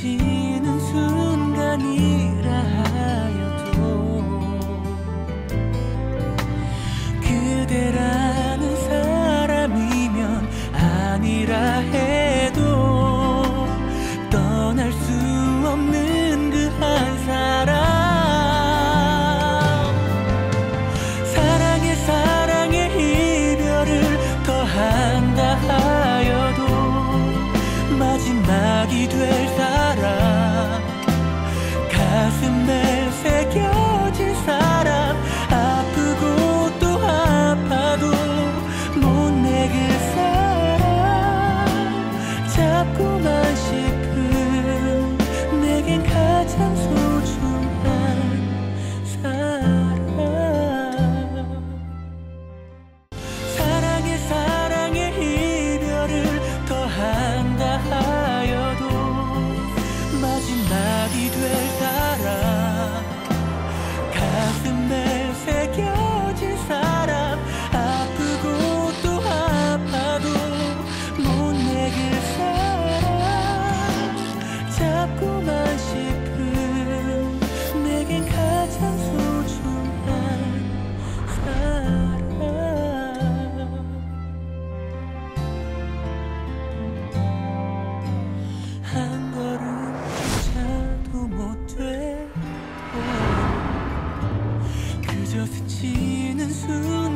지는 순간이라 하여도 그대라는 사람이면 아니라 해도 떠날 수 없는 그 한 사람. 사랑의 사랑의 이별을 더한다 하여도 마지막이 될 사람. life in there. 비치는 순간.